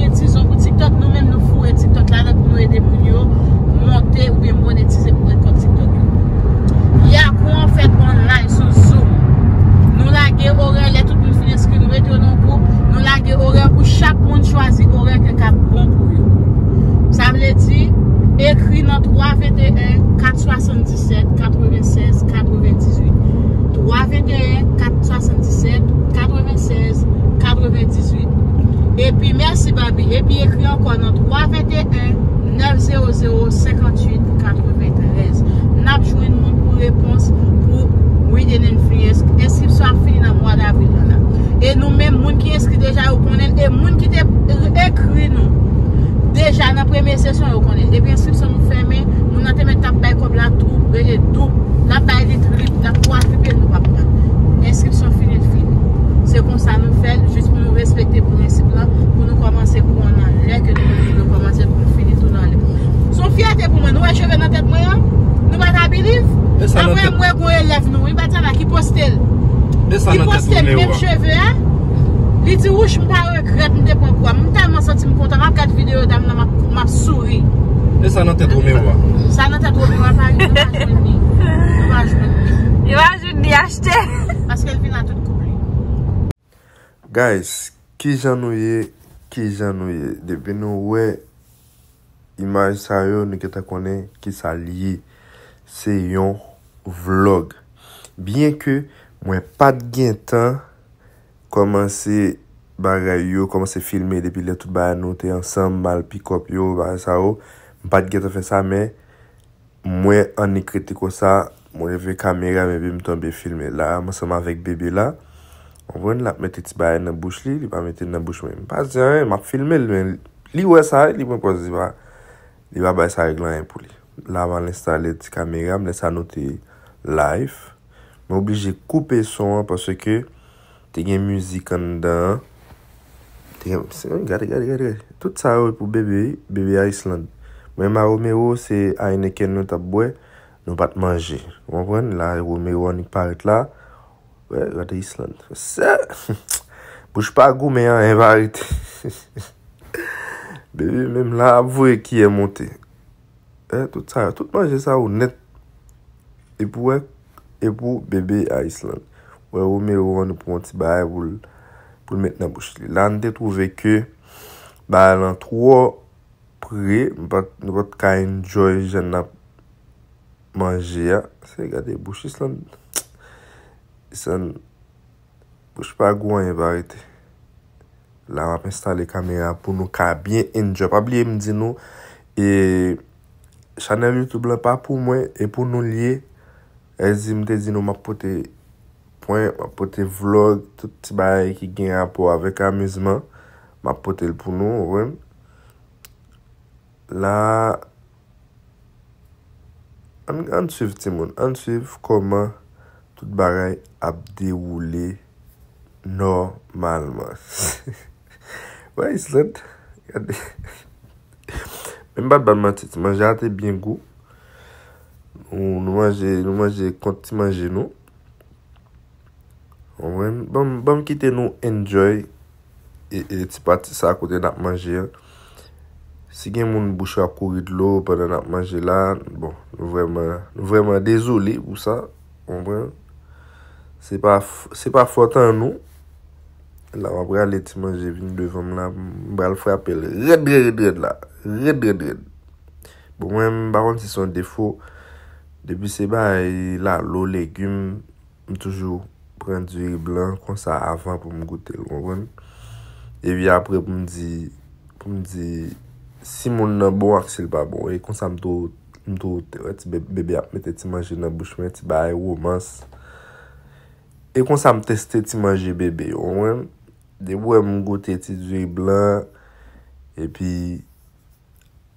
monetize pou TikTok, nou men nou fure TikTok la nan pou nou ede moun yo monte ou bien monetize pou ekon TikTok yo. Ya pou an fèt online sou Zoom, nou lage orè lè tout moun fineske nou ete yo nan pou, nou lage orè pou chak moun chwazi orè ke kap bon pou yo. Sa mle di, ekri nan 321 477 96 98 321 477 96 98 Epi, mersi babi. Epi, ekri ankon nan 321-900-58-93. Nap jwen moun pou repons pou Widen Influence. Eskip so ap fini nan mwa davil nan la. E nou men moun ki eskri deja yo konen. E moun ki te ekri nou. Deja nan premye sesyon yo konen. Epi, eskip so nou ferme. moun nan temen tap bay kob la tou. Beye tou, La bay li trip. La pou atripe nou pap nan. Eskip fini fini. Se kon sa nou fel. Jus moun. respekte prinsip la pou nou komanse pou an an lè ke nou komanse pou fini tout nan lè. Son fiyate pou mwen, nou wè cheve nan tèt mwen an, nou bat abiliv, apre mwen goye lev nou, yi batan la ki postel. Ki postel mèm cheve an, li di wouch mta rekret mte pou kwa, mta man senti mkontan ap kat video dam nan map souri. E sa nan tèt wè wè? Sa nan tèt wè wè pa, nou wè joun ni. Nou wè joun ni. Nou wè joun ni achete. Paske el fin nan tout koubli. Guys, Ki jan nou ye, ki jan nou ye. Depi nou we, imaj sa yo nou ke ta konen ki sa liye. Se yon vlog. Bien ke mwen pat gen tan komanse bagay yo, komanse filme depi le tout bagay nou te ansam, mal pikop yo, bagay sa yo. Mwen pat gen tan fe sa men, mwen an ekriti ko sa, mwen leve kamera mwen bi mton be filme la. Mwen seman vek bebe la. Mwen la mette ti baye nan bouch li, li pa mette nan bouch mwen. Pa zi an, map filme li men. Li wè sa li mwen kwa zi ba, li ba baye sa reglan yon pou li. La van l'installe ti kamera, mwen sa note live. Mwen oblije koupe son an, parce ke te gen müzik an dan. Te gen, gade, gade, gade. Tout sa wè pou bebe, bebe a Island. Mwen ma Romeo se a ene ken nou tap bwe, nou pat manje. Mwen vwen la Romeo an yon paret la. Wè, gade Island. Se, bouj pa gou men an, en varite. Bebe, mèm la avwe ki e monte. E, tout sa, tout manje sa ou net. E pou wè, e pou bebe a Island. Wè, ou mè ou nou pou monti baye pou l, pou l met nan bouch li. Lan de trouve ke, baye lan tro pre, nou pat ka enjoy jen na manje ya. Se, gade, bouch Island. Sen, pouj pa gwen yon barite. La wap installe kamera pou nou ka bien enjoy. Pa bliye mdi nou, e chanel YouTube la pa pou mwen, e pou nou liye, e zi mte zi nou mapote point, mapote vlog, tout ti baye ki gen apou avèk amizman, mapote l pou nou, wèm. La, an, an suiv ti moun, an suiv koman, tout bagay ap deroule normalman. Wè Island, gade. Mwen bat ban mati, ti manje ate bien gou. Ou nou manje, nou manje, konti manje nou. Bon, ouwen, ban kite nou enjoy e, e ti pati sa kote nap manje. Si gen moun bouchwa kourit lo, padan nap manje la, bon, nou vreman, nou vreman dezoli pou sa, bon, ouwen. Se pa, pa fotan nou, la wap rale ti manje vin devan la, mbral frapel, red red red la, red red red. Bon mwen baron si son defo, debi se ba la lo legume, m toujou pren duri blan kon sa avan pou m gote loun. E vi apre pou m di, pou m di, si moun nan bon ak se l pa bon, e kon sa m tou, m tou, ti bebe ap mette ti manje nan bouchmen, ti ba e womans, E kon sa m testè ti manje bebe yo, wèm. De wèm m gote ti djè blan. E pi,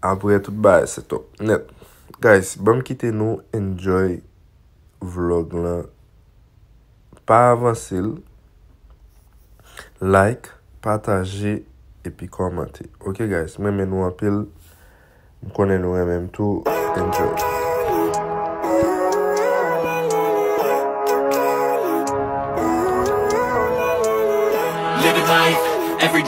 apre tout ba, se top. Net. Guys, bèm kite nou, enjoy vlog lan. Pa avansil. Like, pataje, e pi komante. Ok guys, mè men nou apil. M konen nou mè mèm tou. Enjoy.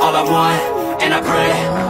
all I want, and I pray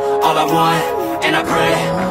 all I want, and I pray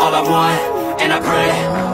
All I want, and I pray,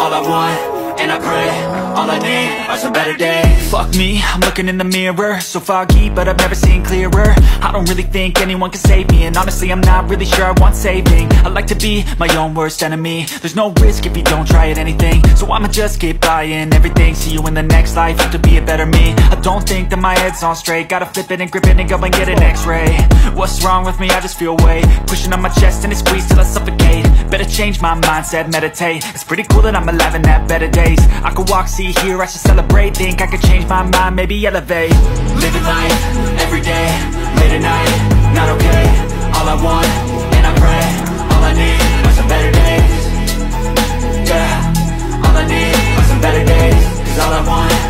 All I want, and I pray, all I need are some better days. Fuck me, I'm looking in the mirror. So foggy, but I've never seen clearer. I don't really think anyone can save me And honestly, I'm not really sure I want saving. I like to be my own worst enemy. There's no risk if you don't try at anything. So I'ma just keep buying everything. See you in the next life, have to be a better me. I don't think that my head's on straight. Gotta flip it and grip it and go and get an x-ray. What's wrong with me? I just feel weight. Pushing on my chest and it squeezes till I suffocate. Better change my mindset, meditate. It's pretty cool that I'm alive and have better days. I could walk, see, hear, I should celebrate. Think I could change my mind, maybe elevate. Living life, every day, late at night, not okay. All I want, and I pray, all I need are some better days. Yeah, all I need are some better days. Cause all I want,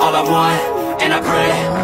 All I want, and I pray,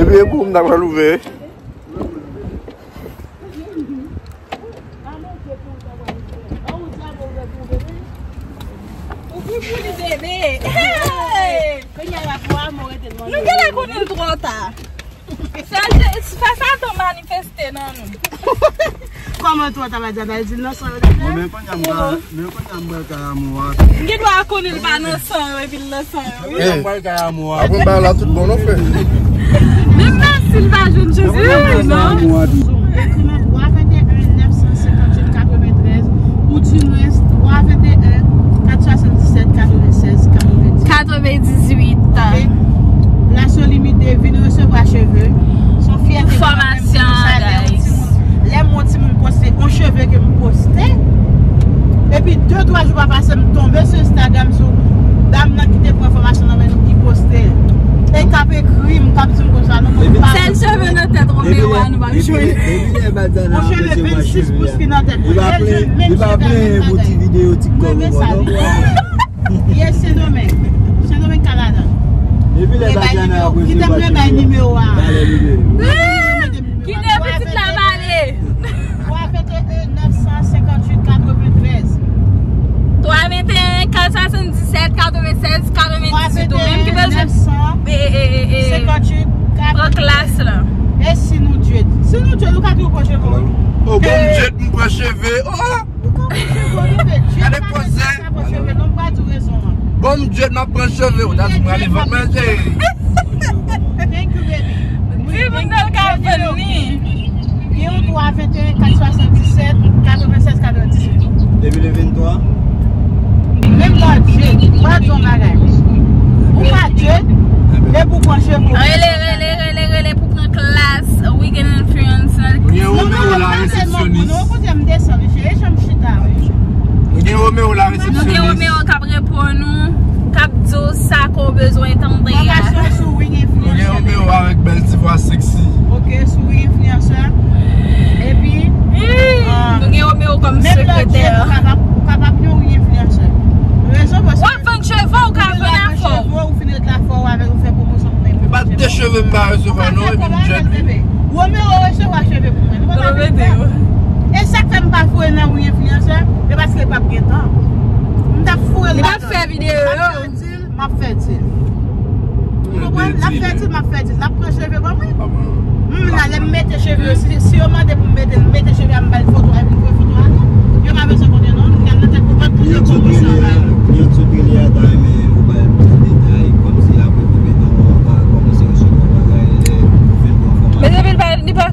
Ebi e pou mda wèl ouve. Nou gen la konen drota. Fasa ton manifeste nan nou. Koman tou an tabay jan al zil nan son yo de te? Mwen kon jan bal kaya mwa. Nge dwa akonil pa nan son yo, vil nan son yo. Mwen jan bal kaya mwa. Akoun bal la tout bon an fe. Mwen pas sil pa joun chouzi. Mwen jan bal kaya mwa di. Mwen chen le 26 pous ki nan ten. Mwen va ple mouti video TikTok. Mwen sa. Ye chen domen. Chen domen Kanada. E pi le bagyan a apwese. Ki tem le bay nime ou an. Dale nime. Ki ne petit la vale. Ou apete e 958-93. 321-477-96-98. Ou apete e 958-477-96-98. Ou klas la. E si nou djed? Si nou djed, ou ka djou kwa cheve ou? Ou kon djed mwen kwa cheve? Ou kon djed mwen kwa cheve? Jade pose? Non mwen kwa djou rezon an. Bon djed mwen kwa cheve ou? Das mwen alivon menje. Thank you baby. Mwen mwen del ka veni. Yon 3, 21, 477, 96, 98. 2023? Mwen mwen djed, mwen djou mwen alivon. Ou mwen djed, mwen pou kwa cheve ou? Rele, rele. klas, weekend influence nan klas. Mwenye ou me ou la resepsyonis. Nou kote mde soli, fye chanm chita we. Mwenye ou me ou la resepsyonis. Mwenye ou me ou kap repon nou, kap dzo sa ko bezwen tendre ya. Mwenye sou wing influence. Mwenye ou me ou avek bel tivwa seksi. Ok, sou wing influence. E pi, ah, mwenye ou me ou kom sekreter. Mwenye ou kapap nou wing influence. Wap feng chevo ou kap ven a fo. Ou finet la fo avek ou febo. Ate de cheve mba reseva nou e bin jet li. Wome ou reseva cheve pou mwen. Nan vete yo. E sak fe mba fwe nan wye finanse, e baske e pap gen tan. Mda fwe la. Mda fwe videyo yo. Mda fwe til, mda fwe til. Mda fwe til, mda fwe til. La pre cheve pou mwen. Mda le mette cheve yo. Si yo mande pou mette, mette cheve a mbal foto, a mbal foto an. Yo mba mbe se kote nou, mda mne te kote pou mwen.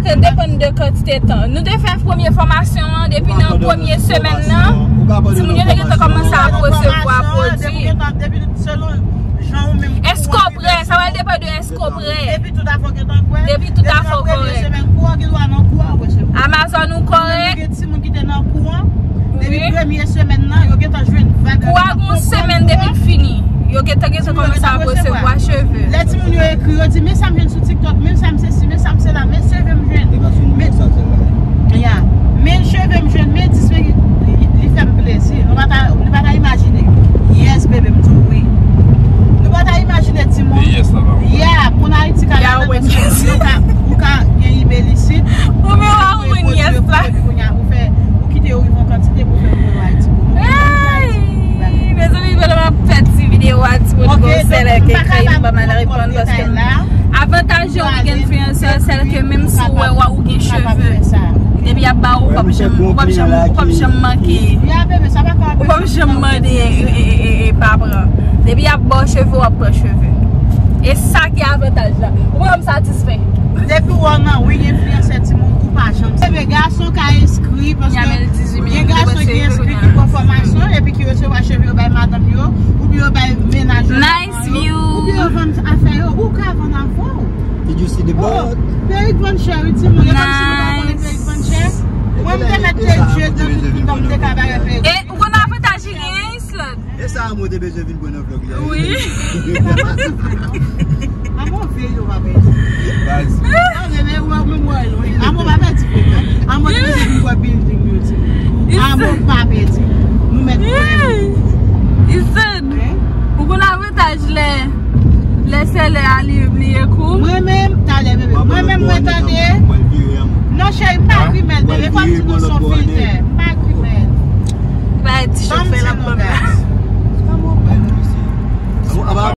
se depen de kotite tan. Nou de fè premier formasyon an, depi nan premier semen nan, ti moun yo de gete komanse a posevwa podi. Depi selon jan ou mèm kou. Eskopre, sa wè depen de eskopre. Depi tout a fok etan kwen. Depi tout a fok kwen. Depi semen kou an, ki lwa nan kou an wè semen. Amazon ou korek. Ti moun ki te nan kou an, depi premier semen nan, yo gete jwen vade. Kou an goun semen depi fini. Yo ge tege se komi sa posevwa cheve. Leti moun yo ekri yo di, men sa mwen sou TikTok, men sa mse si, men sa mse la, men se riyan. Men cheve m jwen, men diswe li fèm plezi. Nou bata imajine. Yes, bebe m tou wè. Nou bata imajine ti moun. Yes, la ba. Yeah, pou nan iti ka la wè. Ou ka gen ibe lisi. Ou me wè ou wè yes la. Ou ki te ou yon kontite pou fè pou wè iti. Hey! Mè zon mi vè lè mè pèt si videyo wè iti pou nou sèlè ke kè yon ba mè la repon paske. Avantajè ou gen influencer sèlè ke mèm sou wè wè ou gen cheve. E pi ap ba ou pap jem manke. Ou pap jem mande e papra E, e, e, e pi ap ba cheve ou ap pre cheve E sa ki avantaj la. Ou pa m satisfe Depi waman ou yon influencer ti moun ou pa jem E be gaso ka inskri Ye gaso ki inskri ki konformasyon E pi ki yo se wa cheve ou bay madam yo Ou bi yo bay menaj yo Nice view Ou bi yo vant afe yo Ou ka vant avon Did you see the board? Perik vant charity moun Nice. a mwote beje vil bono vlog la. Oui. A mwen fey yo wapè. Baz. A mwen mwen wap mwen mwen lwen. A mwen wapè ti pou ta. A mwen beje vil wap building yo ti. A mwen papè ti. Mwen mwen mwen. Isen. Ou kon avè taj le. Le se le aliv li e kou. Mwen mwen talè mwen mwen. Mwen mwen mwen talè. Non chè yon pa krimen. Mwen mwen mwen son filter. Pa krimen. Ba eti chè fè la pwemè. abajo.